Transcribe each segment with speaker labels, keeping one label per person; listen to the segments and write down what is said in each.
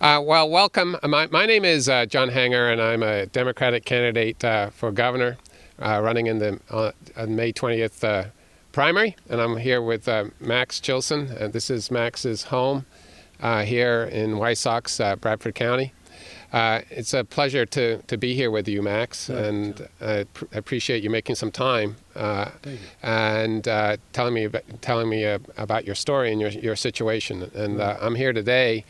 Speaker 1: Uh, well, welcome. My, my name is uh, John Hanger, and I'm a Democratic candidate uh, for governor uh, running in the uh, on May 20th uh, primary. And I'm here with uh, Max Chilson. And this is Max's home uh, here in Wysox, uh, Bradford County. Uh, it's a pleasure to, to be here with you, Max, and I pr- appreciate you making some time uh, and uh, telling me about, telling me uh, about your story and your, your situation. And uh, I'm here today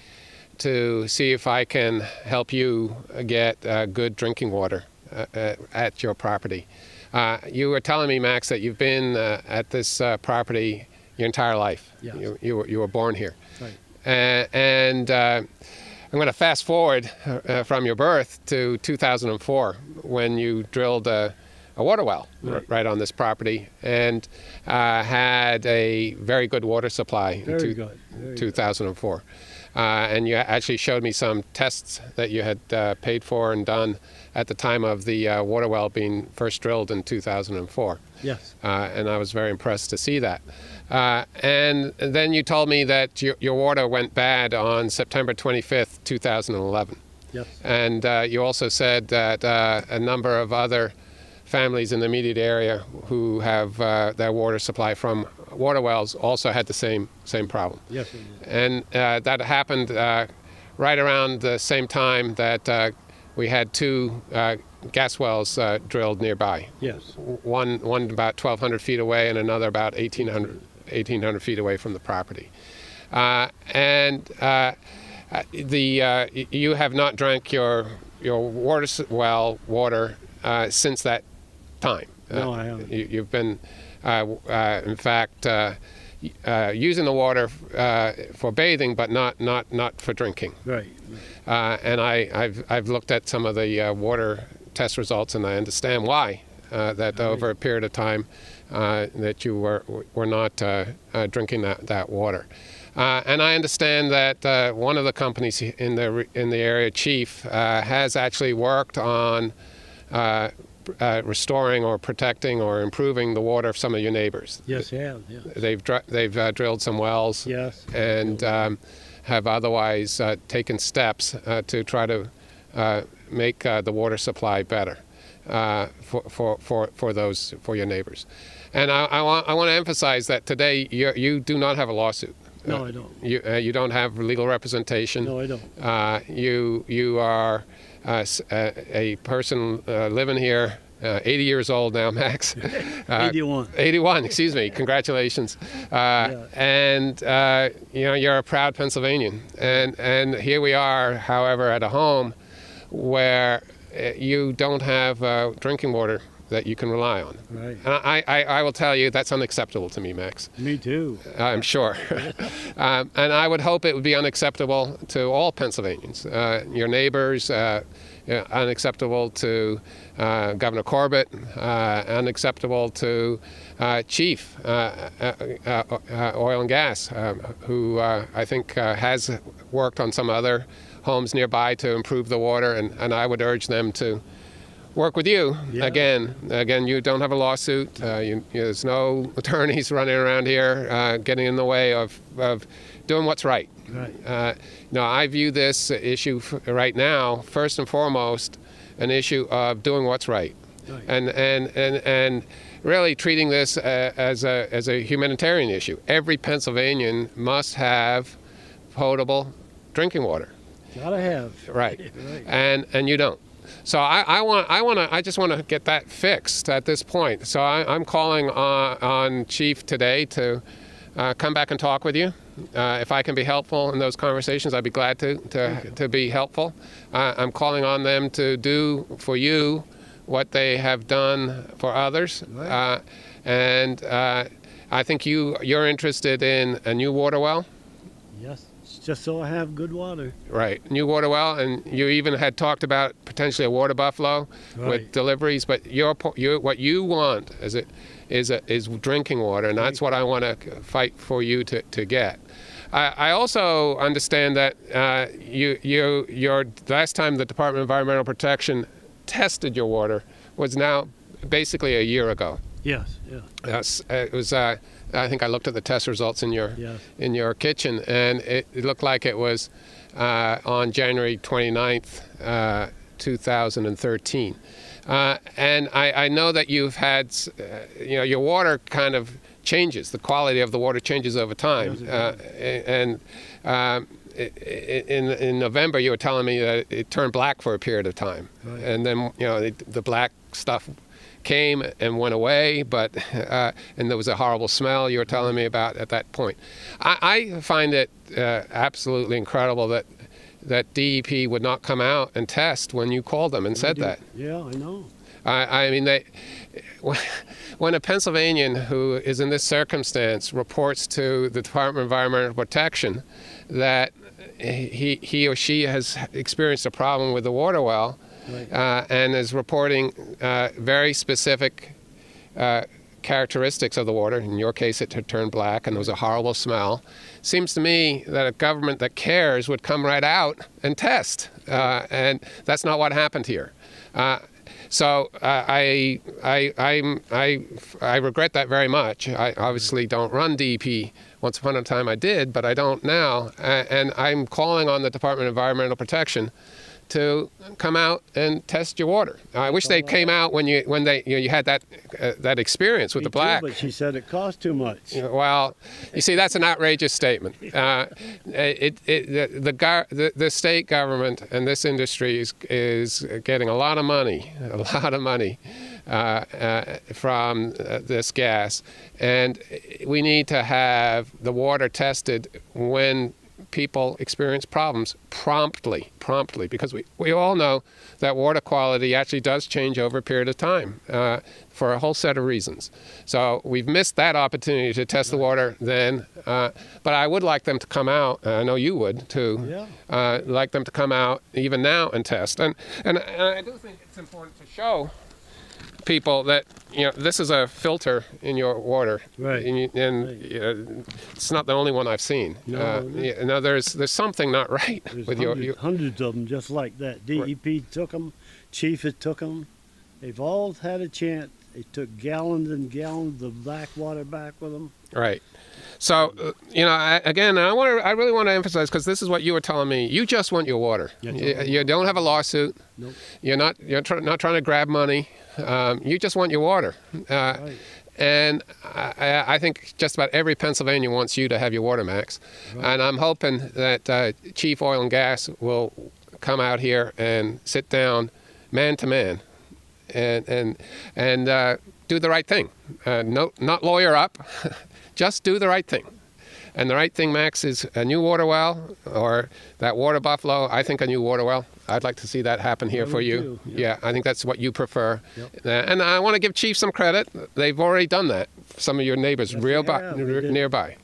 Speaker 1: to see if I can help you get uh, good drinking water uh, uh, at your property. Uh, you were telling me, Max, that you've been uh, at this uh, property your entire life.
Speaker 2: Yes.
Speaker 1: You, you, were, you were born here.
Speaker 2: Right.
Speaker 1: Uh, and uh, I'm going to fast forward uh, from your birth to 2004 when you drilled a, a water well
Speaker 2: Right.
Speaker 1: right on this property and uh, had a very good water supply in
Speaker 2: Very
Speaker 1: two-
Speaker 2: good. Very
Speaker 1: 2004. Uh, and you actually showed me some tests that you had uh, paid for and done at the time of the uh, water well being first drilled in 2004
Speaker 2: Yes.
Speaker 1: uh, and I was very impressed to see that. Uh, and then you told me that your, your water went bad on September 25th, 2011.
Speaker 2: Yes.
Speaker 1: And uh, you also said that uh, a number of other families in the immediate area who have uh, their water supply from water wells also had the same same problem.
Speaker 2: Yes.
Speaker 1: And uh, that happened uh, right around the same time that uh, we had two uh, gas wells uh, drilled nearby
Speaker 2: Yes.
Speaker 1: one one about 1,200 feet away and another about 1,800, 1,800 feet away from the property. Uh, and the uh, you have not drank your your water well water uh, since that time.
Speaker 2: No, I haven't.
Speaker 1: You, you've been, in fact. Uh, uh, using the water uh, for bathing, but not, not, not for drinking.
Speaker 2: Right.
Speaker 1: Uh, and I, I've, I've looked at some of the uh, water test results, and I understand why. Uh, that over a period of time, uh, that you were were not uh, uh, drinking that, that water. Uh, and I understand that uh, one of the companies in the in the area, Chief, uh, has actually worked on uh, restoring or protecting or improving the water of some of your neighbors.
Speaker 2: Yes, have. Yes.
Speaker 1: They've dr- they've uh, drilled some wells
Speaker 2: Yes.
Speaker 1: and um, have otherwise uh, taken steps uh, to try to uh, make uh, the water supply better uh, for, for, for, for those for your neighbors. And I, I, want, I want to emphasize that today you you do not have a lawsuit.
Speaker 2: No, I don't.
Speaker 1: You, uh, you don't have legal representation.
Speaker 2: No, I don't.
Speaker 1: Uh, you you are uh, s- a, person uh, living here, uh, 80 years old now, Max. Uh,
Speaker 2: 81.
Speaker 1: 81, excuse me. Congratulations. Uh, And uh, you know you're a proud Pennsylvanian, and and here we are, however, at a home where uh, you don't have uh, drinking water that you can rely on.
Speaker 2: Right.
Speaker 1: And I, I, I will tell you that's unacceptable to me, Max.
Speaker 2: Me too.
Speaker 1: I'm sure. um, and I would hope it would be unacceptable to all Pennsylvanians, uh, your neighbors, uh, unacceptable to uh, Governor Corbett, uh, unacceptable to uh, Chief uh, uh, uh, uh, Oil and Gas, um, who uh, I think uh, has worked on some other homes nearby to improve the water, and, and I would urge them to work with you
Speaker 2: Yeah.
Speaker 1: again. Again, you don't have a lawsuit. Uh, you, there's no attorneys running around here uh, getting in the way of, of doing what's right.
Speaker 2: Right.
Speaker 1: Uh, no, I view this issue f- right now, first and foremost, an issue of doing what's right,
Speaker 2: Right.
Speaker 1: and and and and really treating this uh, as a as a humanitarian issue. Every Pennsylvanian must have potable drinking water.
Speaker 2: Gotta have.
Speaker 1: Right.
Speaker 2: Right.
Speaker 1: And and you don't. So I, I want I want to I just want to get that fixed at this point. So I, I'm calling on, on Chief today to uh, come back and talk with you. Uh, if I can be helpful in those conversations, I'd be glad to to, to be helpful. Uh, I'm calling on them to do for you what they have done for others. Uh, and uh, I think you you're interested in a new water well.
Speaker 2: Yes. Just so I have good water.
Speaker 1: Right, new water well, and you even had talked about potentially a water buffalo with deliveries. But your, your what you want is it is a, is drinking water, and that's what I want to fight for you to, to get. I, I also understand that uh, you you your last time the Department of Environmental Protection tested your water was now basically a year ago.
Speaker 2: Yes. Yeah.
Speaker 1: Yes, it was. Uh, I think I looked at the test results in your
Speaker 2: Yes.
Speaker 1: in your kitchen, and it, it looked like it was uh, on January 29th, uh, 2013. Uh, and I, I know that you've had, uh, you know, your water kind of changes. The quality of the water changes over time. Uh, and um, in, in November, you were telling me that it turned black for a period of time.
Speaker 2: Right.
Speaker 1: And then, you know, it, the black stuff came and went away, but uh, and there was a horrible smell you were telling me about at that point. I, I find it uh, absolutely incredible that that DEP would not come out and test when you called them and said
Speaker 2: do-
Speaker 1: that.
Speaker 2: Yeah, I know.
Speaker 1: I, I mean, they, when a Pennsylvanian who is in this circumstance reports to the Department of Environmental Protection that he, he or she has experienced a problem with the water well
Speaker 2: Right.
Speaker 1: uh, and is reporting uh, very specific uh, characteristics of the water. In your case, it had turned black and there was a horrible smell. Seems to me that a government that cares would come right out and test, uh, and that's not what happened here. Uh, so uh, I, I, I'm, I, I regret that very much. I obviously don't run DEP. Once upon a time I did, but I don't now. And I'm calling on the Department of Environmental Protection to come out and test your water. I wish they came out when you when they you, know, you had that uh, that experience with
Speaker 2: Me
Speaker 1: the
Speaker 2: too,
Speaker 1: black.
Speaker 2: but she said it cost too much.
Speaker 1: Well, you see, that's an outrageous statement. Uh, it, it, the, the, gar- the, the state government and this industry is, is getting a lot of money, a lot of money uh, uh, from uh, this gas. And we need to have the water tested when people experience problems promptly, promptly, because we, we all know that water quality actually does change over a period of time uh, for a whole set of reasons. So we've missed that opportunity to test the water then, uh, but I would like them to come out, I know you would too,
Speaker 2: Yeah.
Speaker 1: uh, like them to come out even now and test. And, and, and I do think it's important to show people that you know this is a filter in your water,
Speaker 2: Right.
Speaker 1: And, you, and
Speaker 2: Right.
Speaker 1: you know, it's not the only one I've seen.
Speaker 2: No,
Speaker 1: uh, yeah, no, there's there's something not right
Speaker 2: There's
Speaker 1: with
Speaker 2: hundreds,
Speaker 1: your
Speaker 2: hundreds of them just like that. DEP took them, Chief has took them. They've all had a chance. They took gallons and gallons of black water back with them.
Speaker 1: Right. So, uh, you know, I, again, I want to, I really want to emphasize because this is what you were telling me. You just want your water. You, you don't have a lawsuit.
Speaker 2: Nope.
Speaker 1: You're not, you're tr- not trying to grab money. Um, you just want your water. Uh,
Speaker 2: Right.
Speaker 1: And I, I- think just about every Pennsylvania wants you to have your water max. And I'm hoping that uh, Chief Oil and Gas will come out here and sit down man to man and and and uh, do the right thing. Uh, no, not lawyer up, just do the right thing. And the right thing, Max, is a new water well or that water buffalo. I think a new water well. I'd like to see that happen here for you. Yeah, I think that's what you prefer.
Speaker 2: Yep.
Speaker 1: Uh, and I want to give Chief some credit. They've already done that. Some of your neighbors
Speaker 2: Yes,
Speaker 1: real
Speaker 2: they
Speaker 1: bu-
Speaker 2: have. They
Speaker 1: near- nearby.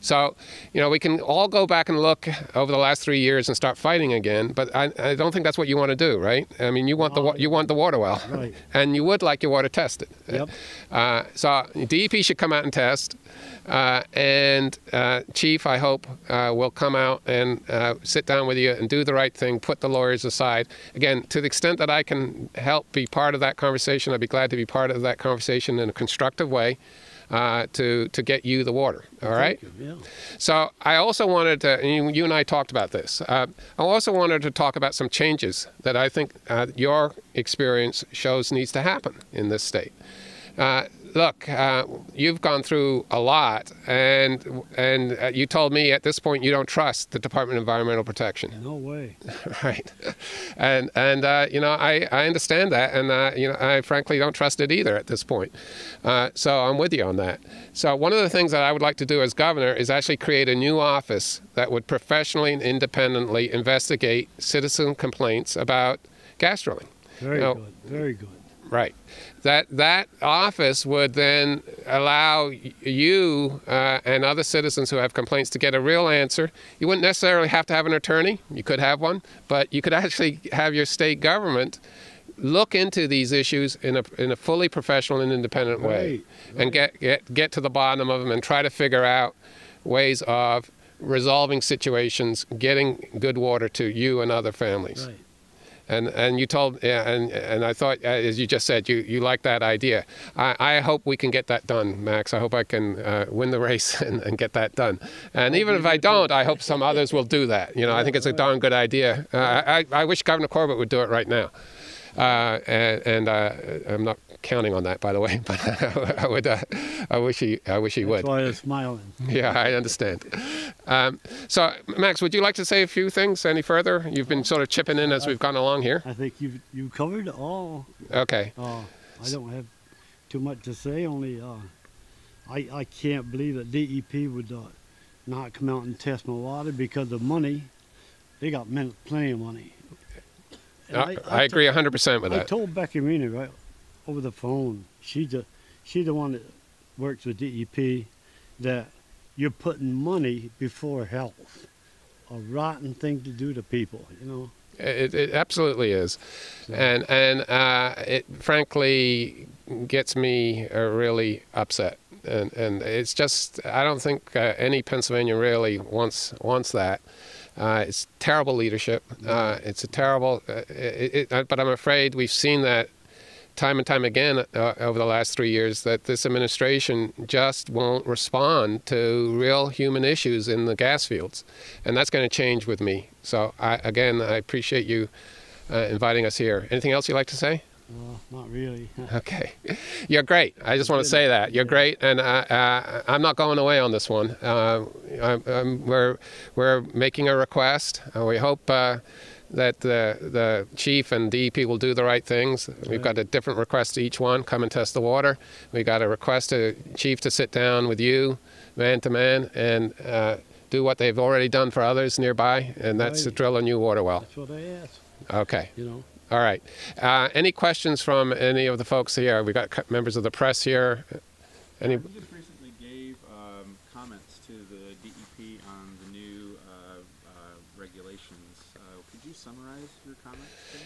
Speaker 1: So, you know, we can all go back and look over the last three years and start fighting again. But I, I don't think that's what you want to do, right? I mean, you want the you want the water well,
Speaker 2: Right.
Speaker 1: and you would like your water tested.
Speaker 2: Yep.
Speaker 1: Uh, so DEP should come out and test, uh, and uh, Chief, I hope, uh, will come out and uh, sit down with you and do the right thing. Put the lawyers aside. Again, to the extent that I can help be part of that conversation, I'd be glad to be part of that conversation in a constructive way. Uh, to to get you the water, all right.
Speaker 2: You, Yeah.
Speaker 1: So I also wanted to, and you, you and I talked about this. Uh, I also wanted to talk about some changes that I think uh, your experience shows needs to happen in this state. Look, uh, you've gone through a lot, and and uh, you told me at this point you don't trust the Department of Environmental Protection,
Speaker 2: No way.
Speaker 1: right? And and uh, you know I, I understand that, and uh, you know I frankly don't trust it either at this point. Uh, so I'm with you on that. So one of the things that I would like to do as governor is actually create a new office that would professionally and independently investigate citizen complaints about gas drilling.
Speaker 2: Very
Speaker 1: No.
Speaker 2: good. Very good.
Speaker 1: Right. That that office would then allow you uh, and other citizens who have complaints to get a real answer. You wouldn't necessarily have to have an attorney. You could have one, but you could actually have your state government look into these issues in a in a fully professional and independent way,
Speaker 2: Right,
Speaker 1: and get get get to the bottom of them and try to figure out ways of resolving situations, getting good water to you and other families.
Speaker 2: Right.
Speaker 1: And and you told and and I thought uh, as you just said you you like that idea. I, I hope we can get that done, Max. I hope I can uh, win the race and, and get that done. And even if I don't, I hope some others will do that. You know, I think it's a darn good idea. Uh, I I wish Governor Corbett would do it right now. Uh, and, and uh, I'm not counting on that, by the way. But I would, uh, I wish he, I wish he
Speaker 2: That's
Speaker 1: would.
Speaker 2: why they're smiling.
Speaker 1: Yeah, I understand. Um, so, Max, would you like to say a few things any further? You've been sort of chipping in as we've gone along here.
Speaker 2: I think you've you covered all.
Speaker 1: Okay.
Speaker 2: Uh, I don't have too much to say. Only uh, I I can't believe that DEP would uh, not come out and test my water because of money. They got plenty of money.
Speaker 1: Uh, I,
Speaker 2: to-
Speaker 1: agree 100% with
Speaker 2: I
Speaker 1: that.
Speaker 2: I told Becky Rena right over the phone. She the she the one that works with DEP that you're putting money before health. A rotten thing to do to people, you know.
Speaker 1: It, it absolutely is, and and uh, it frankly gets me uh, really upset, and and it's just I don't think uh, any Pennsylvania really wants wants that. Uh, it's terrible leadership. Uh, it's a terrible, uh, it, it, but I'm afraid we've seen that time and time again uh, over the last three years that this administration just won't respond to real human issues in the gas fields, and that's going to change with me. So I, again, I appreciate you uh, inviting us here. Anything else you'd like to say?
Speaker 2: Not really.
Speaker 1: Okay, you're great. I just want to say that you're great, and uh, I'm not going away on this one. Uh, I'm, I'm, we're we're making a request. Uh, we hope uh, that the the chief and DEP will do the right things. We've got a different request to each one. Come and test the water. We got a request to chief to sit down with you, man to man, and. Uh, do what they've already done for others nearby, and that's to drill a new water well.
Speaker 2: That's what I asked.
Speaker 1: Okay.
Speaker 2: You know.
Speaker 1: All right. Uh, any questions from any of the folks here? We've got members of the press here. Any?
Speaker 3: We just recently gave um, comments to the DEP on the new uh, uh, regulations. Uh, could you summarize your comments? Tim?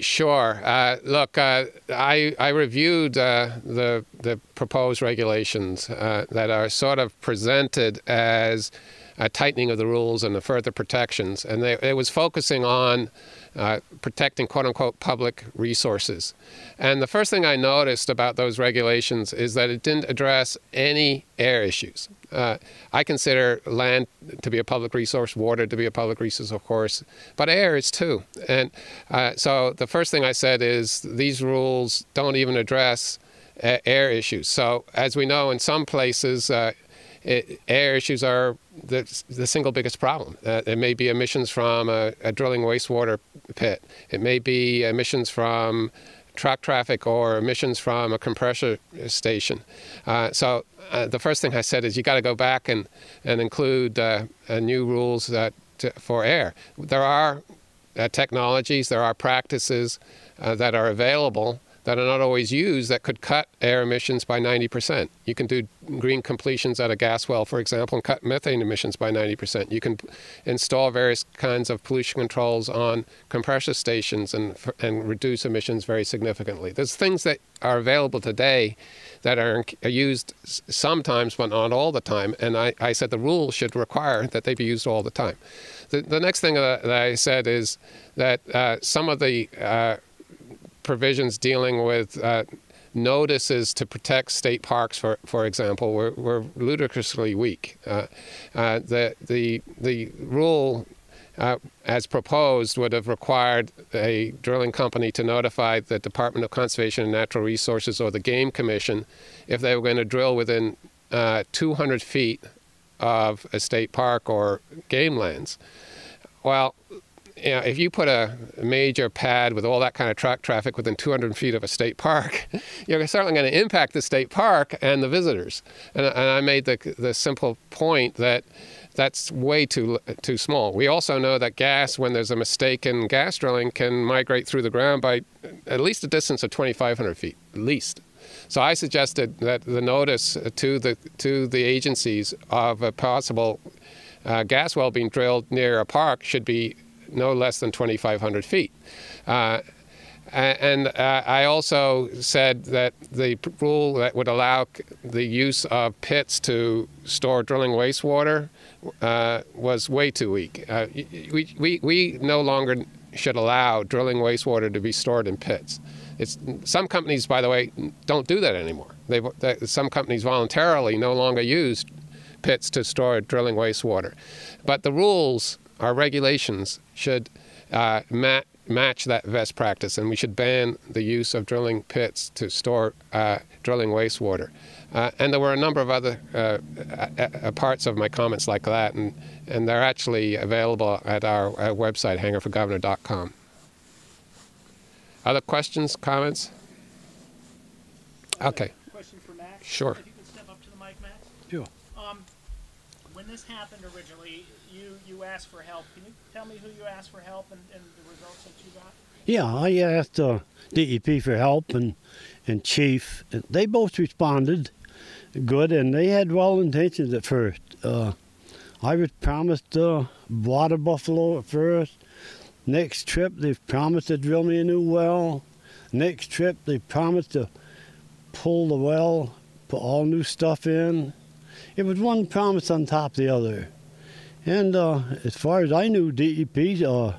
Speaker 1: Sure. Uh, look, uh, I I reviewed uh, the the proposed regulations uh, that are sort of presented as a tightening of the rules and the further protections, and they, it was focusing on uh, protecting quote unquote public resources. And the first thing I noticed about those regulations is that it didn't address any air issues. Uh, I consider land to be a public resource, water to be a public resource, of course, but air is too. And uh, so the first thing I said is these rules don't even address uh, air issues. So as we know, in some places, uh, it, air issues are the, the single biggest problem. Uh, it may be emissions from a, a drilling wastewater pit. It may be emissions from truck traffic or emissions from a compressor station. Uh, so uh, the first thing I said is you got to go back and, and include uh, new rules that, for air. There are uh, technologies, there are practices uh, that are available that are not always used that could cut air emissions by 90%. You can do green completions at a gas well, for example, and cut methane emissions by 90%. You can install various kinds of pollution controls on compressor stations and, and reduce emissions very significantly. There's things that are available today that are, used sometimes, but not all the time. And I, I said the rule should require that they be used all the time. The, the next thing that, that I said is that uh, some of the uh, provisions dealing with uh, notices to protect state parks, for for example, were, were ludicrously weak. Uh, uh, the the the rule. Uh, as proposed, would have required a drilling company to notify the Department of Conservation and Natural Resources or the Game Commission if they were going to drill within uh, 200 feet of a state park or game lands. Well, you know, if you put a major pad with all that kind of truck traffic within 200 feet of a state park, you're certainly going to impact the state park and the visitors. And, and I made the, the simple point that that's way too too small. We also know that gas, when there's a mistake in gas drilling, can migrate through the ground by at least a distance of 2,500 feet, at least. So I suggested that the notice to the to the agencies of a possible uh, gas well being drilled near a park should be no less than 2,500 feet. Uh, and uh, I also said that the rule that would allow the use of pits to store drilling wastewater uh, was way too weak. Uh, we, we, we no longer should allow drilling wastewater to be stored in pits. It's, some companies, by the way, don't do that anymore. They, some companies voluntarily no longer use pits to store drilling wastewater. But the rules, our regulations, should uh, ma- match that best practice, and we should ban the use of drilling pits to store uh, drilling wastewater. Uh, and there were a number of other uh, uh, parts of my comments like that, and, and they're actually available at our uh, website, hangerforgovernor.com. Other questions, comments? Okay.
Speaker 4: Question for Max?
Speaker 1: Sure.
Speaker 4: If you could step up to the mic, Max?
Speaker 2: Sure.
Speaker 4: Um, when this happened originally, you, asked for help. Can you tell me who you asked for help and, and the results that you got?
Speaker 2: Yeah, I asked uh, DEP for help and and Chief. They both responded good, and they had well intentions at first. Uh, I was promised uh, water buffalo at first. Next trip, they promised to drill me a new well. Next trip, they promised to pull the well, put all new stuff in. It was one promise on top of the other. And uh, as far as I knew, DEP uh,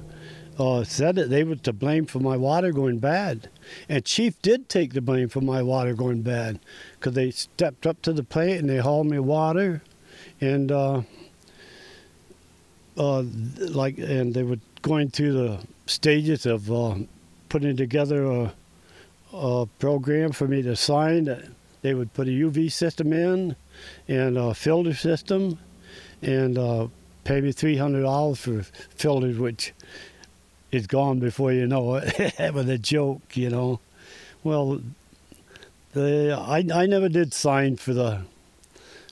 Speaker 2: uh, said that they were to blame for my water going bad. And Chief did take the blame for my water going bad because they stepped up to the plate and they hauled me water. And uh, uh, like, and they were going through the stages of uh, putting together a, a program for me to sign. That they would put a UV system in and a filter system, and pay me three hundred dollars for filters, which is gone before you know it. was a joke, you know. Well, the I I never did sign for the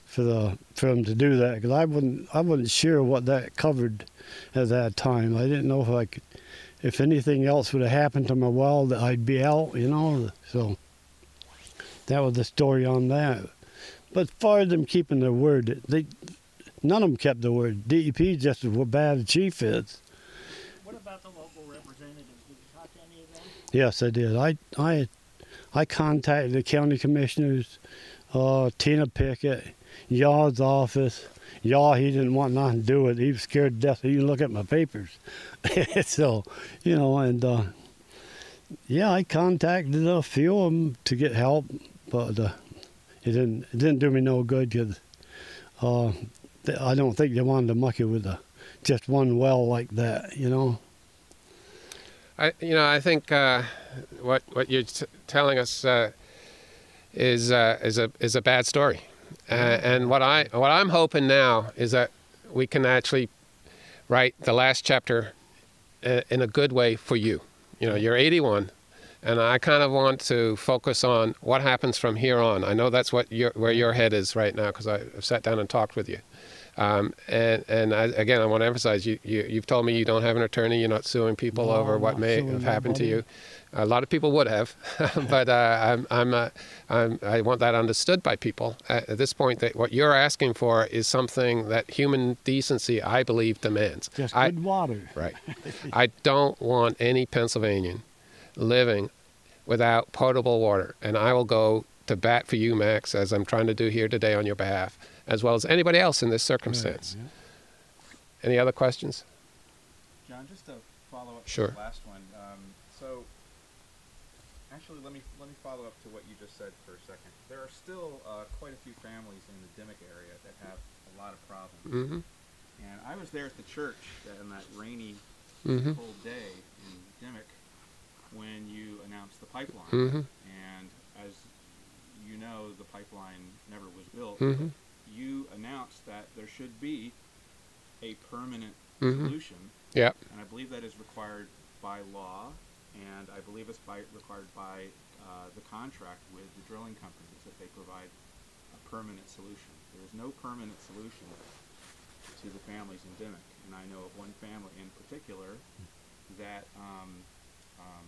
Speaker 2: for the them to do that because I wasn't I wasn't sure what that covered at that time. I didn't know if I could if anything else would have happened to my well that I'd be out, you know. So that was the story on that. But as far as them keeping their word, they none of them kept the word. DEP just as bad as chief is.
Speaker 4: What about the local representatives? Did you talk to any of them?
Speaker 2: Yes, I did. I I I contacted the county commissioners, uh, Tina Pickett, Yaw's office. Yaw, he didn't want nothing to do with it. He was scared to death. You can look at my papers. so, you know, and uh, yeah, I contacted a few of them to get help, but uh, it didn't it didn't do me no good because uh, I don't think they wanted to muck it with a, just one well like that, you know.
Speaker 1: I, you know, I think uh, what what you're t- telling us uh, is uh, is a is a bad story, uh, and what I what I'm hoping now is that we can actually write the last chapter uh, in a good way for you. You know, you're 81, and I kind of want to focus on what happens from here on. I know that's what your, where your head is right now because I've sat down and talked with you. Um, and and I, again, I want to emphasize you, you. You've told me you don't have an attorney. You're not suing people
Speaker 2: No,
Speaker 1: over
Speaker 2: I'm
Speaker 1: what may have happened to you. A lot of people would have, but uh, I'm, I'm, uh, I'm, I want that understood by people. At, at this point, that what you're asking for is something that human decency, I believe, demands.
Speaker 2: Just
Speaker 1: I,
Speaker 2: good water.
Speaker 1: Right. I don't want any Pennsylvanian living without potable water, and I will go to bat for you, Max, as I'm trying to do here today on your behalf, as well as anybody else in this circumstance. Any other questions?
Speaker 3: John, just to follow up
Speaker 1: Sure.
Speaker 3: to the last one. Um, so, actually, let me let me follow up to what you just said for a second. There are still uh, quite a few families in the Dimock area that have a lot of problems.
Speaker 1: Mm-hmm.
Speaker 3: And I was there at the church that, on that rainy,
Speaker 1: Mhm.
Speaker 3: cold day in Dimock when you announced the pipeline.
Speaker 1: Mhm.
Speaker 3: And as you know, the pipeline never was built.
Speaker 1: Mhm.
Speaker 3: You announced that there should be a permanent
Speaker 1: Mhm.
Speaker 3: solution
Speaker 1: Yep.
Speaker 3: and I believe that is required by law, and I believe it's by, required by uh, the contract with the drilling companies that they provide a permanent solution. There is no permanent solution to the families in Dimock, and I know of one family in particular that um, um,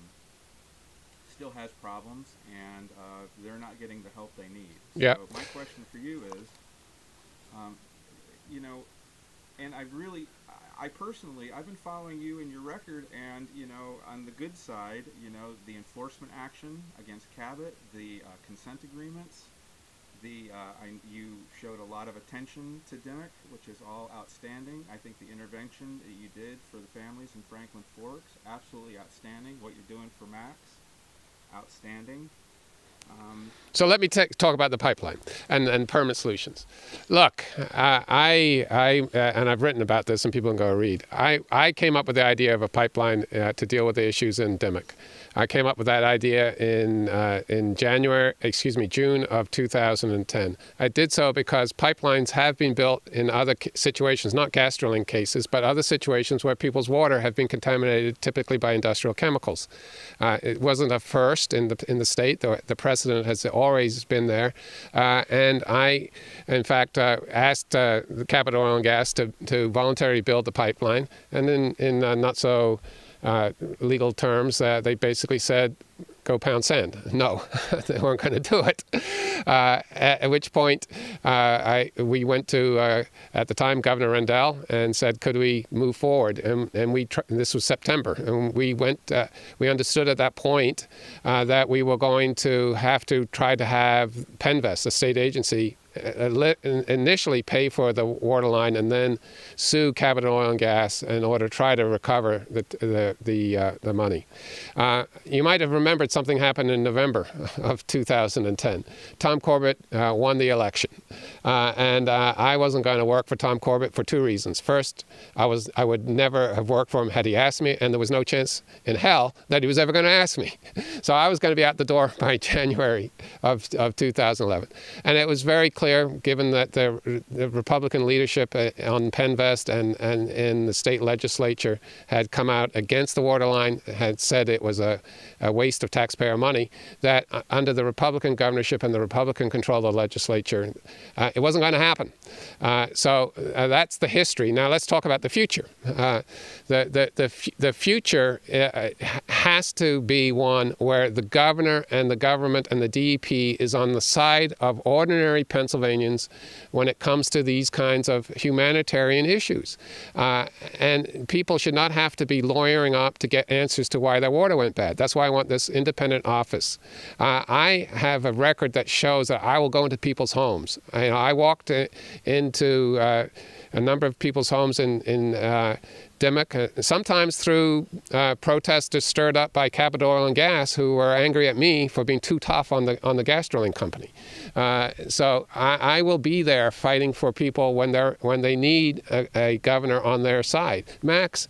Speaker 3: still has problems, and uh, they're not getting the help they need. So my question for you is, um, you know, and I really, I- personally, I've been following you and your record, and you know, on the good side, you know, the enforcement action against Cabot, the uh, consent agreements, the uh, I, you showed a lot of attention to Dimock, which is all outstanding. I think the intervention that you did for the families in Franklin Forks, absolutely outstanding. What you're doing for Max, outstanding. Um,
Speaker 1: So let me ta talk about the pipeline and, and permanent solutions. Look, uh, I, I uh, and I've written about this, and people can go read. I, I came up with the idea of a pipeline uh, to deal with the issues in Dimock. I came up with that idea in uh, in January, excuse me, June of 2010. I did so because pipelines have been built in other situations, not gas drilling cases, but other situations where people's water have been contaminated, typically by industrial chemicals. Uh, it wasn't a first in the in the state. The, the precedent has always been there, uh, and I, in fact, uh, asked uh, the Cabot Oil and Gas to to voluntarily build the pipeline, and in in uh, not so uh, legal terms, uh, they basically said, go pound sand. No, they weren't going to do it. Uh, at, which point, uh, I, we went to, uh, at the time, Governor Rendell and said, could we move forward? And, and we, tr- this was September, and we went, uh, we understood at that point that we were going to have to try to have PennVest, the state agency, initially pay for the water line and then sue Cabot Oil and Gas in order to try to recover the the the, uh, the money. Uh, you might have remembered something happened in November of 2010. Tom Corbett uh, won the election, uh, and uh, I wasn't going to work for Tom Corbett for two reasons. First, I was I would never have worked for him had he asked me, and there was no chance in hell that he was ever going to ask me. So I was going to be out the door by January of, of 2011, and it was very clear, given that the, the Republican leadership uh, on PennVest and, and in the state legislature had come out against the water line, had said it was a, a waste of taxpayer money, that uh, under the Republican governorship and the Republican control of the legislature, uh, it wasn't going to happen. Uh, so uh, that's the history. Now let's talk about the future. Uh, the, the, the, the future has to be one where the governor and the government and the DEP is on the side of ordinary Pennsylvanians when it comes to these kinds of humanitarian issues. Uh, and people should not have to be lawyering up to get answers to why their water went bad. That's why I want this independent office. Uh, I have a record that shows that I will go into people's homes. I, I walked i- into uh, a number of people's homes in, in Dimock, uh, sometimes through uh, protesters stirred up by Cabot Oil and Gas who were angry at me for being too tough on the on the gas drilling company. Uh, so I, I will be there fighting for people when they're when they need a, a governor on their side. Max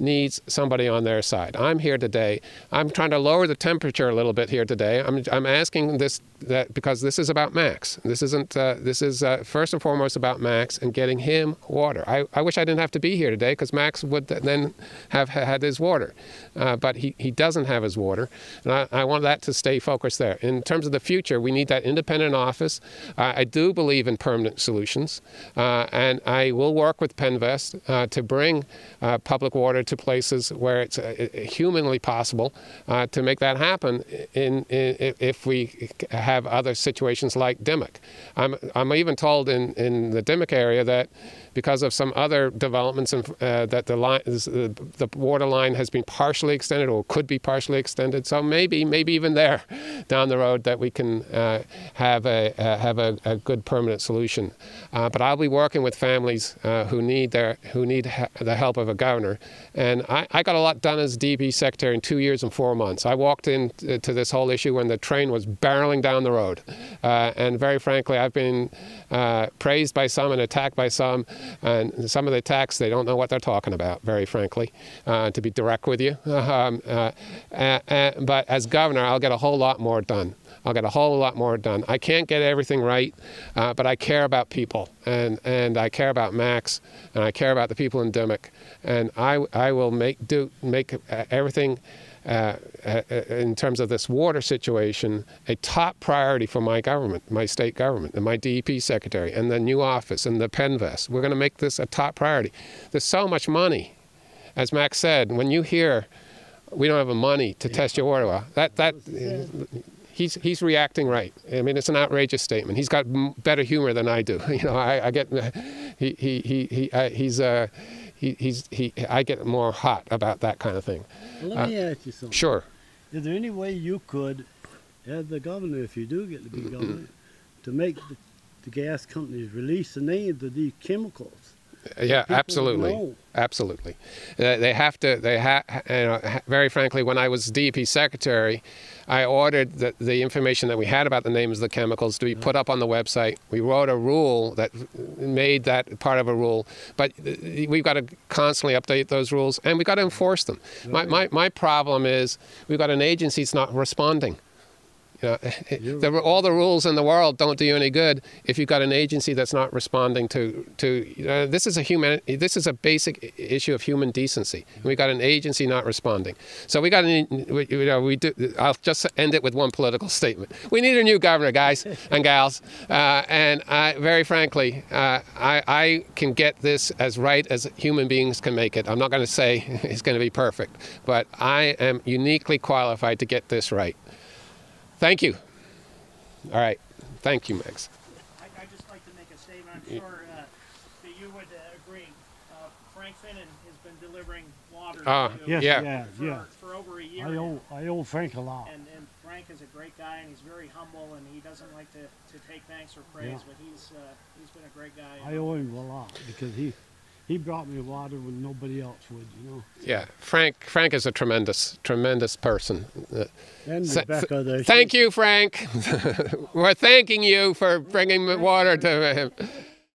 Speaker 1: needs somebody on their side. I'm here today. I'm trying to lower the temperature a little bit here today. I'm, I'm asking this that because this is about Max. This isn't. Uh, this is uh, first and foremost about Max and getting him water. I, I wish I didn't have to be here today because Max would then have had his water, uh, but he, he doesn't have his water, and I, I want that to stay focused there. In terms of the future, we need that independent office. I do believe in permanent solutions, uh, and I will work with PennVest uh, to bring uh, public water to places where it's uh, humanly possible uh, to make that happen. In, in if we have other situations like Dimock, I'm I'm even told in in the Dimock area that because of some other developments and uh, that the line the, the water line has been partially extended or could be partially extended. So maybe maybe even there down the road that we can uh, have a uh, have a, a, good permanent solution. Uh, but I'll be working with families uh, who need their who need the help of a governor. And I, I got a lot done as DP secretary in two years and four months. I walked into this whole issue when the train was barreling down the road. Uh, and very frankly, I've been uh, praised by some and attacked by some. And some of the attacks, they don't know what they're talking about, very frankly, uh, to be direct with you. Um, uh, but as governor, I'll get a whole lot more done. I'll get a whole lot more done. I can't get everything right, uh, but I care about people, and, and I care about Max, and I care about the people in Dimock, and I, I will make do make uh, everything. Uh, uh, in terms of this water situation, a top priority for my government, my state government, and my DEP secretary, and the new office, and the PennVest. We're going to make this a top priority. There's so much money, as Max said. When you hear, we don't have the money to test your water well, that that he's he's reacting right. I mean, it's an outrageous statement. He's got m- better humor than I do. You know, I, I get he he he, he uh, he's uh, he, he's he I get more hot about that kind of thing.
Speaker 2: Well, let me ask you something.
Speaker 1: Sure.
Speaker 2: Is there any way you could, as the governor, if you do get to be governor, to make the, the gas companies release the names of these chemicals.
Speaker 1: Yeah,
Speaker 2: People
Speaker 1: absolutely,
Speaker 2: know.
Speaker 1: absolutely. Uh, they have to. They have. You know, ha- very frankly, when I was DEP secretary, I ordered the, the information that we had about the names of the chemicals to be put up on the website. We wrote a rule that made that part of a rule, but uh, we've got to constantly update those rules and we've got to enforce them. My, my, my problem is we've got an agency that's not responding. You know, the, all the rules in the world don't do you any good if you've got an agency that's not responding to to. Uh, this is a human. This is a basic issue of human decency. And we got an agency not responding. So we got an. We, you know, we do. I'll just end it with one political statement. We need a new governor, guys and gals. Uh, and I, very frankly, uh, I, I can get this as right as human beings can make it. I'm not going to say it's going to be perfect, but I am uniquely qualified to get this right. Thank you. All right. Thank you, Max.
Speaker 4: I, I'd just like to make a statement, I'm sure, uh, that you would, uh, agree. Uh, Frank Finnan has been delivering water
Speaker 1: Ah,
Speaker 4: to
Speaker 2: Yes,
Speaker 1: Yeah.
Speaker 2: yeah,
Speaker 4: for,
Speaker 2: yeah.
Speaker 4: for over a year
Speaker 2: I owe, I owe Frank a lot.
Speaker 4: And, and Frank is a great guy, and he's very humble, and he doesn't like to, to take thanks or praise,
Speaker 2: Yeah.
Speaker 4: but he's, uh, he's been a great guy.
Speaker 2: I owe him a lot because he, he brought me water when nobody else would, you know.
Speaker 1: Yeah, Frank. Frank is a tremendous, tremendous person. Uh,
Speaker 2: And
Speaker 1: Sa-
Speaker 2: Rebecca there.
Speaker 1: Thank you, Frank. We're thanking you for bringing the water to him.